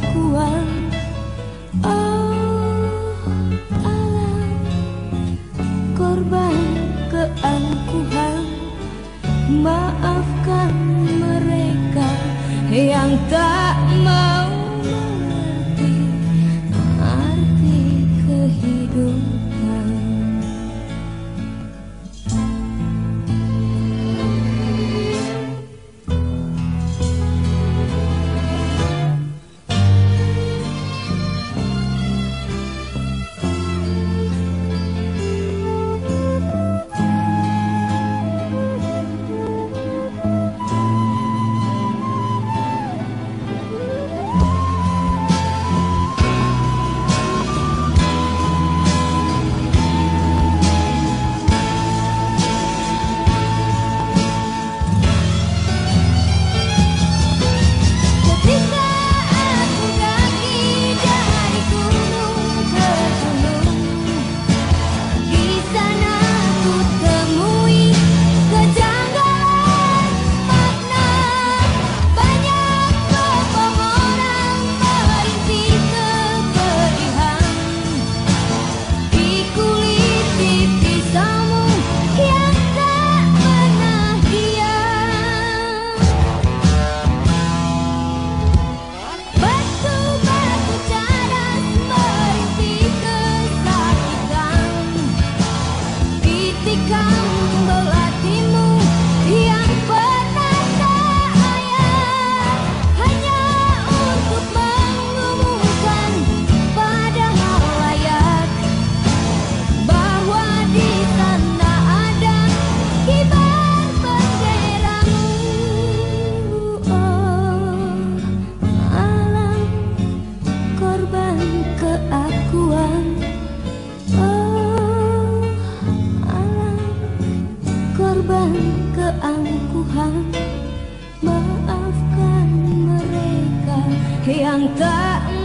kuat. Oh Allah Korban keangkuhan Maafkan mereka yang tak mau Tuhan Maafkan mereka yang tak